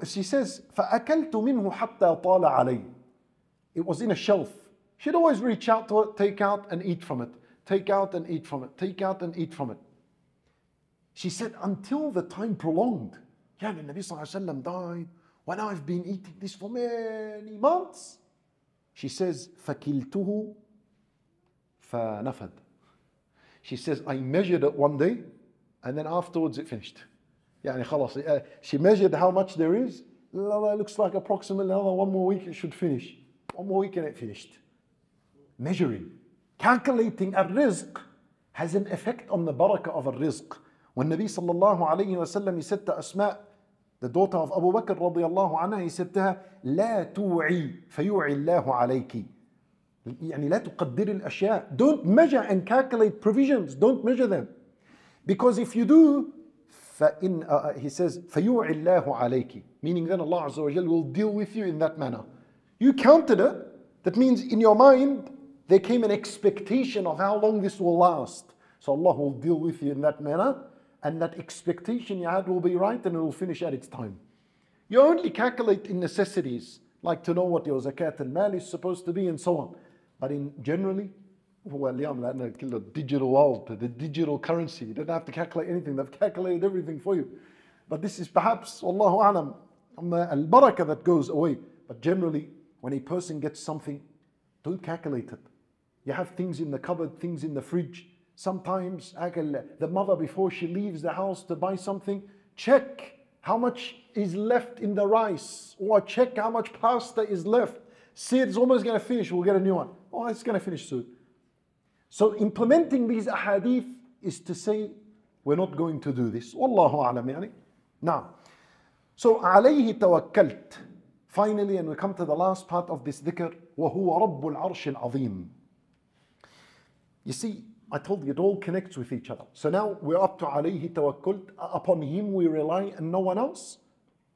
She says, فَأَكَلْتُ مِنْهُ حَتَّى طَالَ عَلَيْهِ It was in a shelf. She'd always reach out to it, take out and eat from it. Take out and eat from it. Take out and eat from it. She said, until the time prolonged. يعني النبي صلى الله عليه وسلم died when I've been eating this for many months. She says, فَكِلْتُهُ فَنَفَدْ She says, I measured it one day and then afterwards it finished. يعني uh, she measured how much there is. It looks like approximately another one more week it should finish. One more week and it finished. Measuring, calculating a rizq has an effect on the barakah of a rizq. When Nabi sallallahu alayhi wa said to Asma' the daughter of Abu Bakr radiallahu anha he said to her لا توعي فيوعي الله عليك يعني لا تقدر الأشياء don't measure and calculate provisions don't measure them because if you do فإن, uh, he says, فَيُوعِ اللَّهُ عَلَيْكِ Meaning then Allah Azza wa Jal will deal with you in that manner. You counted it. That means in your mind, there came an expectation of how long this will last. So Allah will deal with you in that manner. and that expectation you had will be right and it will finish at its time. You only calculate in necessities, like to know what your zakat and mal is supposed to be and so on. But in generally, well, the digital world, the digital currency, you don't have to calculate anything, they've calculated everything for you. But this is perhaps, Allahu A'lam, al barakah that goes away. But generally, when a person gets something, don't calculate it. You have things in the cupboard, things in the fridge, Sometimes the mother, before she leaves the house to buy something, check how much is left in the rice, or check how much pasta is left. See, it's almost going to finish, we'll get a new one. Oh, it's going to finish soon. So implementing these ahadith is to say, we're not going to do this. Wallahu alam yani. Now, so عليه توكلت. Finally, and we come to the last part of this dhikr, وهو رب العرش العظيم. You see, I told you it all connects with each other. So now we're up to عليه توكلت. Upon him we rely and no one else.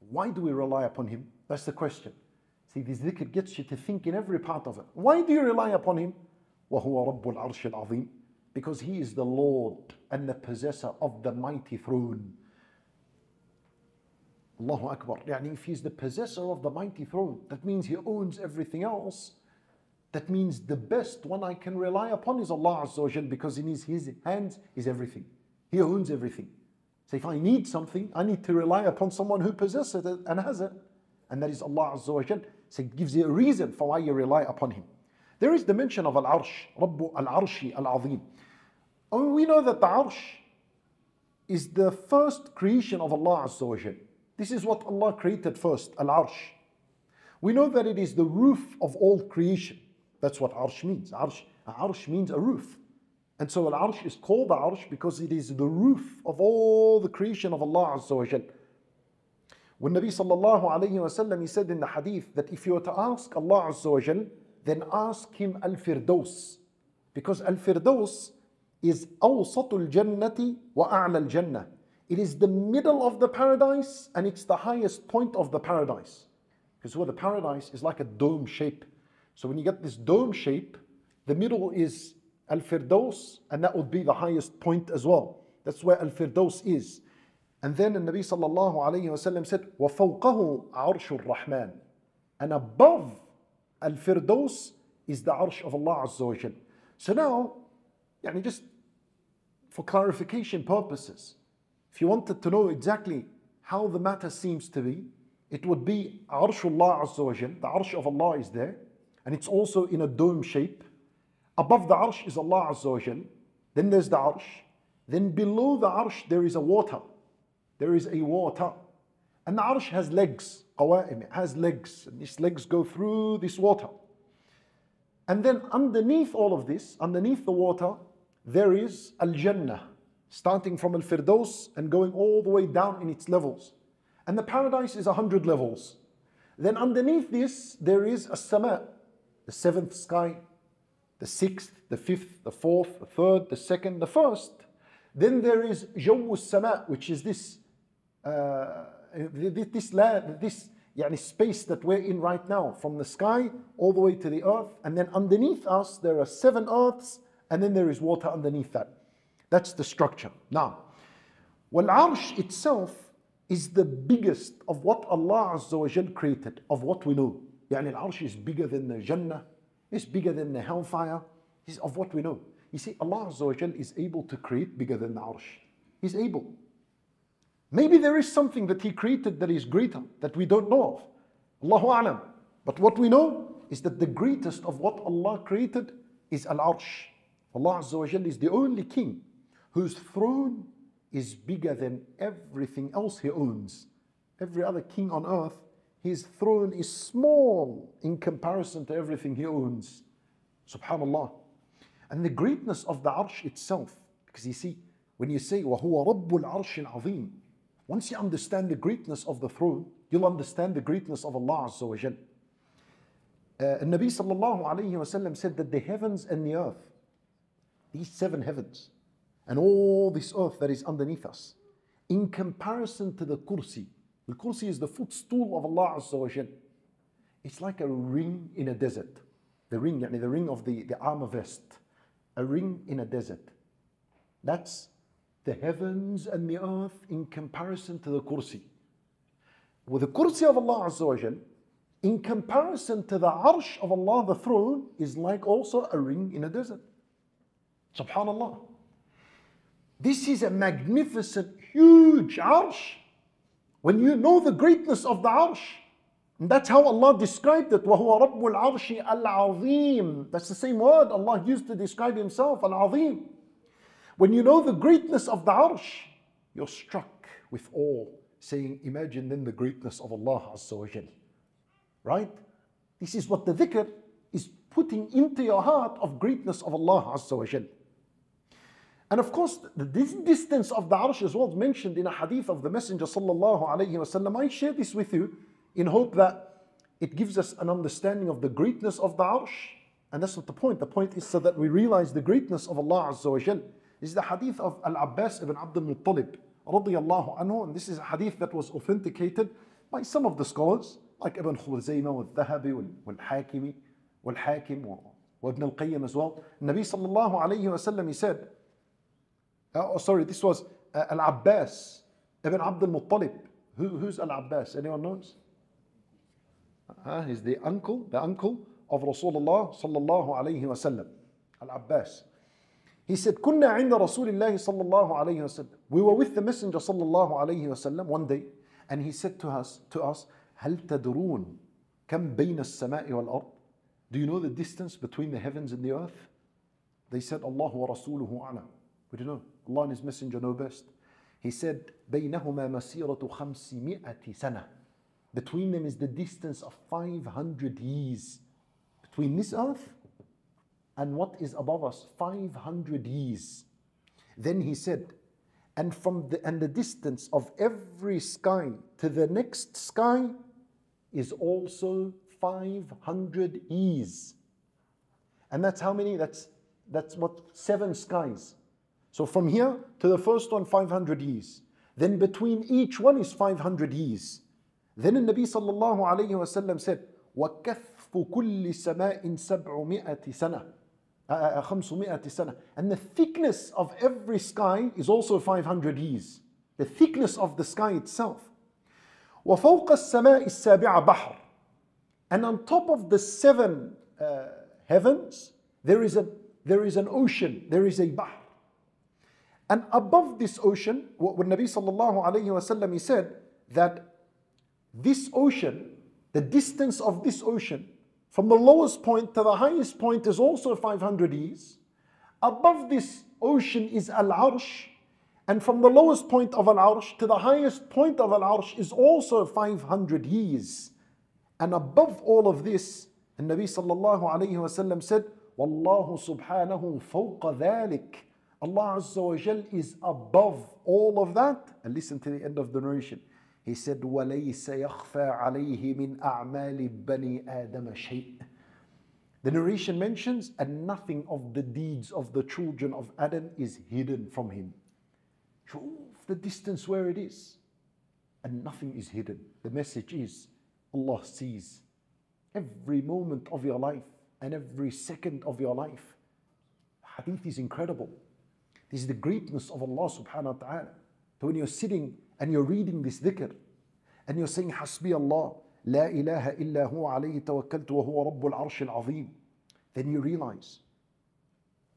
Why do we rely upon him? That's the question. See, this dhikr gets you to think in every part of it. Why do you rely upon him? وهو رب العرش العظيم because he is the Lord and the possessor of the mighty throne. Allahu Akbar. Yani if he's the possessor of the mighty throne, that means he owns everything else. That means the best one I can rely upon is Allah Azza because in his, his hands is everything. He owns everything. So if I need something, I need to rely upon someone who possesses it and has it. And that is Allah Azza. So it gives you a reason for why you rely upon him. There is the mention of Al-Arsh, Rabbu Al-Arshi Al-Azim. And we know that the Arsh is the first creation of Allah Azza. This is what Allah created first, Al-Arsh. We know that it is the roof of all creation. That's what arsh means. Arsh, arsh means a roof. And so al arsh is called the arsh because it is the roof of all the creation of Allah Azza wa Jal. When Nabi sallallahu alayhi wasallam he said in the hadith that if you were to ask Allah Azza wa then ask him al firdaus. Because al firdaus is awsatul jannati wa a'la al jannah. It is the middle of the paradise and it's the highest point of the paradise. Because where the paradise is like a dome shape So when you get this dome shape, the middle is Al-Firdaus and that would be the highest point as well. That's where Al-Firdaus is. And then the Nabi sallallahu alayhi wa sallam said, وَفَوْقَهُ عَرْشُ الرَّحْمَنِ And above Al-Firdaus is the arsh of Allah Azza wa Jal. So now, يعني just for clarification purposes, if you wanted to know exactly how the matter seems to be, it would be Arshullah Azza wa Jal. The arsh of Allah is there, and it's also in a dome shape. Above the arsh is Allah Azza wa Jal. Then there's the arsh. Then below the arsh there is a water. There is a water. And the arsh has legs, qawa'im, it has legs. And these legs go through this water. And then underneath all of this, underneath the water, there is al-jannah, starting from al-firdaus and going all the way down in its levels. And the paradise is 100 levels. Then underneath this, there is a sama the seventh sky, the sixth, the fifth, the fourth, the third, the second, the first. Then there is Jawu Sama, which is this, uh, this land, this yani space that we're in right now, from the sky all the way to the earth. And then underneath us, there are seven earths, and then there is water underneath that. That's the structure. Now, Wal Arsh itself is the biggest of what Allah Azza created, of what we know. يعني العرش is bigger than the Jannah, it's bigger than the hellfire, it's of what we know. You see, Allah Azza wa Jal is able to create bigger than the arsh. He's able. Maybe there is something that He created that is greater that we don't know of. Allahu A'lam. But what we know is that the greatest of what Allah created is Al Arsh. Allah Azza wa Jal is the only king whose throne is bigger than everything else he owns. Every other king on earth, his throne is small in comparison to everything he owns. Subhanallah. And the greatness of the arsh itself, because you see, when you say, وَهُوَ رَبُّ الْعَرْشِ الْعَظِيمِ Once you understand the greatness of the throne, you'll understand the greatness of Allah Azza wa Jal. Uh, Nabi sallallahu alayhi wa said that the heavens and the earth, these seven heavens, and all this earth that is underneath us, in comparison to the kursi, the kursi is the footstool of Allah Azza wa Jal. It's like a ring in a desert. The ring, yani the ring of the, the armor vest. A ring in a desert. That's the heavens and the earth in comparison to the kursi. With the kursi of Allah Azza wa Jal, in comparison to the arsh of Allah, the throne, is like also a ring in a desert. Subhanallah. This is a magnificent, huge arsh. When you know the greatness of the arsh, and that's how Allah described it. وَهُوَ رَبُّ الْعَرْشِ الْعَظِيمِ That's the same word Allah used to describe Himself, Al-Azim. When you know the greatness of the arsh, you're struck with awe, saying, Imagine then the greatness of Allah Azza wa Jal. Right? This is what the dhikr is putting into your heart of greatness of Allah Azza wa Jal. And of course, this distance of the arsh is what mentioned in a hadith of the Messenger sallallahu alayhi wasallam. I share this with you in hope that it gives us an understanding of the greatness of the arsh. And that's not the point. The point is so that we realize the greatness of Allah Azza wa Jal. This is the hadith of Al-Abbas ibn Abd al-Muttalib radiyallahu anhu. And this is a hadith that was authenticated by some of the scholars like Ibn Khuzayma wal-Dhahabi wal-Hakimi wal-Hakim wa-Ibn al-Qayyim as well. Nabi sallallahu alayhi wa sallam, he said, Oh, sorry, this was uh, Al Abbas ibn Abdul Muttalib. Who, who's Al Abbas? Anyone knows? Uh, he's the uncle, the uncle of Rasulullah sallallahu alayhi wasallam. Al Abbas. He said, كنا عند رسول الله صلى الله عليه وسلم. We were with the Messenger صلى الله عليه وسلم one day, and he said to us, to us, هل تدرون كم بين السماء والأرض? Do you know the distance between the heavens and the earth? They said, Allah wa Rasuluhu a'lam. We don't know. Allah and His Messenger know best. He said, بينهما مسيرة خمسمائة سنة. Between them is the distance of 500 years. Between this earth and what is above us, 500 years. Then he said, and from the and the distance of every sky to the next sky is also 500 years. And that's how many? That's that's what seven skies. So from here to the first one, 500 years. Then between each one is 500 years. Then the Nabi sallallahu alayhi wasallam said, وَكَثْفُ كُلِّ سَمَاءٍ سَبْعُمِائَةِ سَنَةٍ خمسمائة سنة and the thickness of every sky is also 500 years the thickness of the sky itself وفوق السماء السابعة بحر and on top of the seven uh, heavens there is a there is an ocean there is a bahr and above this ocean, when Nabi sallallahu alayhi wasallam he said that this ocean, the distance of this ocean from the lowest point to the highest point is also 500 years. Above this ocean is Al Arsh, and from the lowest point of Al Arsh to the highest point of Al Arsh is also 500 years. And above all of this, the Nabi sallallahu alayhi wasallam said, Wallahu subhanahu fawqa dhalik. Allah Azza wa Jal is above all of that. And listen to the end of the narration. He said, وَلَيْسَ يَخْفَى عَلَيْهِ مِنْ أَعْمَالِ بَنِي آدَمَ شَيْءٍ The narration mentions, and nothing of the deeds of the children of Adam is hidden from him. the distance where it is. And nothing is hidden. The message is, Allah sees every moment of your life and every second of your life. Hadith is incredible. This is the greatness of Allah subhanahu wa ta'ala. So when you're sitting and you're reading this dhikr and you're saying Hasbi Allah, La ilaha illa huwa alayhi tawakkaltu wa huwa rabbul arsh al-azim, then you realize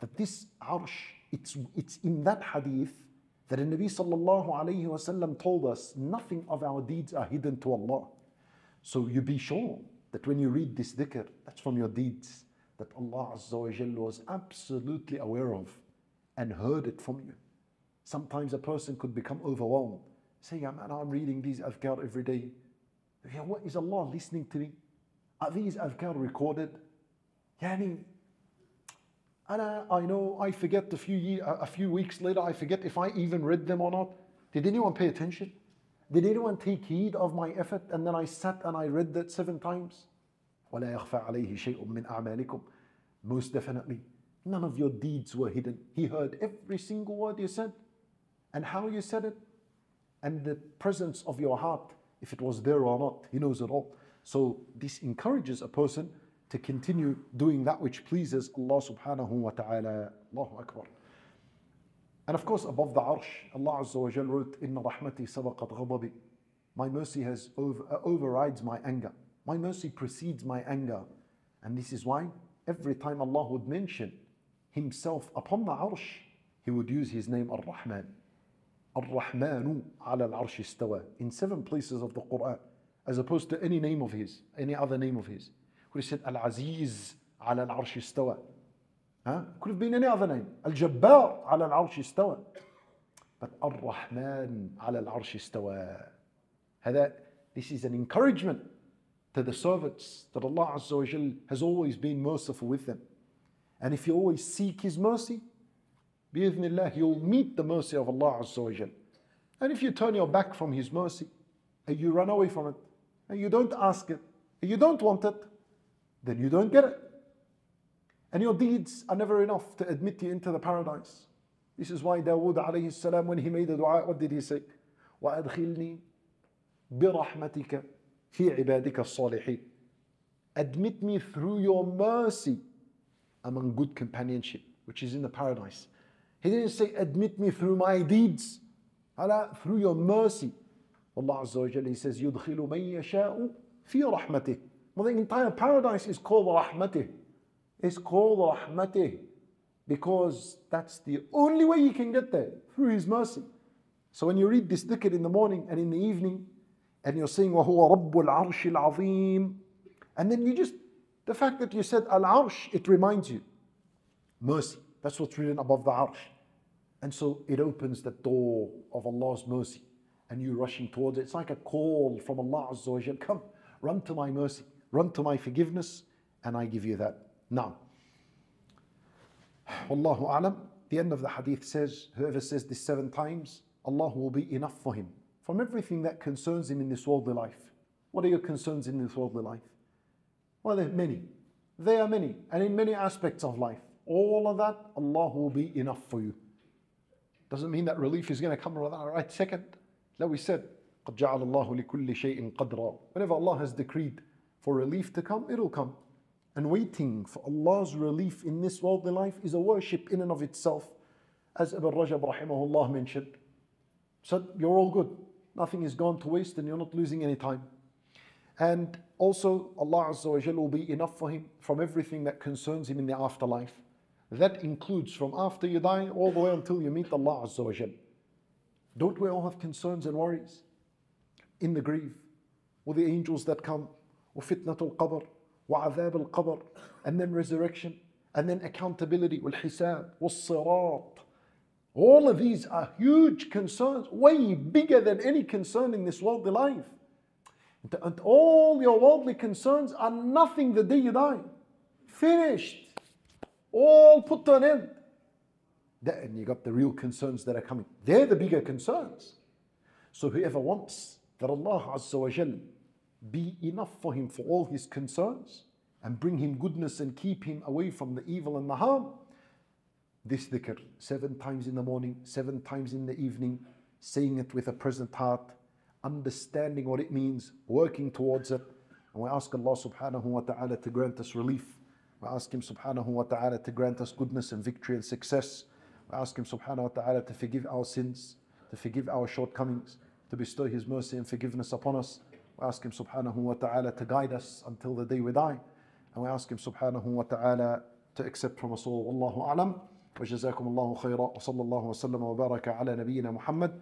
that this arsh, it's, it's in that hadith that the Nabi sallallahu alayhi wasallam told us nothing of our deeds are hidden to Allah. So you be sure that when you read this dhikr, that's from your deeds that Allah Azza wa was absolutely aware of and heard it from you. Sometimes a person could become overwhelmed. Say, yeah, man, I'm reading these adhkar every day. Yeah, what is Allah listening to me? Are these adhkar recorded? Yani, and I know I forget a few, year, a few weeks later, I forget if I even read them or not. Did anyone pay attention? Did anyone take heed of my effort and then I sat and I read that seven times? وَلَا يَخْفَى عَلَيْهِ شَيْءٌ مِّنْ أَعْمَالِكُمْ Most definitely, none of your deeds were hidden. He heard every single word you said and how you said it and the presence of your heart, if it was there or not. He knows it all. So this encourages a person to continue doing that which pleases Allah subhanahu wa ta'ala. Allahu Akbar. And of course, above the arsh, Allah Azza wa Jal wrote, Inna rahmati sabaqat ghadabi. My mercy has over, uh, overrides my anger. My mercy precedes my anger. And this is why every time Allah would mention Himself upon the arsh, He would use His name Ar-Rahman. Ar-Rahmanu ala al-arsh istawa. In seven places of the Quran, as opposed to any name of His, any other name of His. Where He said Al-Aziz ala al-arsh istawa. Huh? Could have been any other name. Al-Jabbar ala al-arsh istawa. But Ar-Rahman ala al-arsh istawa. هذا, this is an encouragement to the servants that Allah Azza wa Jal has always been merciful with them. And if you always seek His mercy, bi'idhnillah, you'll meet the mercy of Allah Azza wa Jal. And if you turn your back from His mercy, and you run away from it, and you don't ask it, and you don't want it, then you don't get it. And your deeds are never enough to admit you into the paradise. This is why Dawood alayhi salam, when he made the dua, what did he say? وَأَدْخِلْنِي بِرَحْمَتِكَ في عبادك الصالحين. Admit me through your mercy among good companionship, which is in the paradise. He didn't say, admit me through my deeds. Allah, through your mercy. Allah Azza wa Jalla, He says, يُدْخِلُ مَن يَشَاءُ فِي رَحْمَتِهِ Well, the entire paradise is called rahmatih. It's called rahmatih because that's the only way you can get there, through His mercy. So when you read this dhikr in the morning and in the evening, and you're saying وَهُوَ رَبُّ الْعَرْشِ الْعَظِيمِ and then you just the fact that you said al-arsh it reminds you. Mercy. That's what's written above the arsh. And so it opens the door of Allah's mercy and you rushing towards it. It's like a call from Allah Azza wa come run to my mercy run to my forgiveness and I give you that. Now Wallahu alam. The end of the hadith says whoever says this seven times Allah will be enough for him. From everything that concerns him in this worldly life. What are your concerns in this worldly life? Well, there are many. There are many, and in many aspects of life. All of that, Allah will be enough for you. Doesn't mean that relief is going to come right, right second. Like we said, قَدْ جَعَلَ اللَّهُ لِكُلِّ شَيْءٍ قَدْرًا Whenever Allah has decreed for relief to come, it'll come. And waiting for Allah's relief in this worldly life is a worship in and of itself. As Ibn Rajab rahimahullah mentioned, said, you're all good. Nothing is gone to waste and you're not losing any time. And also, Allah Azza wa will be enough for him from everything that concerns him in the afterlife. That includes from after you die all the way until you meet Allah Azza wa Don't we all have concerns and worries? In the grave, or the angels that come, or fitnatul qabr, wa adhab al qabr, and then resurrection, and then accountability, wal hisab, wal sirat. All of these are huge concerns, way bigger than any concern in this worldly life. And all your worldly concerns are nothing the day you die. Finished. All put to an end. Then you got the real concerns that are coming. They're the bigger concerns. So whoever wants that Allah Azza wa Jal be enough for him for all his concerns and bring him goodness and keep him away from the evil and the harm, this dhikr seven times in the morning, seven times in the evening, saying it with a present heart, understanding what it means, working towards it, And we ask Allah subhanahu wa ta'ala to grant us relief. We ask Him subhanahu wa ta'ala to grant us goodness and victory and success. We ask Him subhanahu wa ta'ala to forgive our sins, to forgive our shortcomings, to bestow His mercy and forgiveness upon us. We ask Him subhanahu wa ta'ala to guide us until the day we die. And we ask Him subhanahu wa ta'ala to accept from us all. Wallahu a'lam. وجزاكم الله خيرا وصلى الله وسلم وبارك على نبينا محمد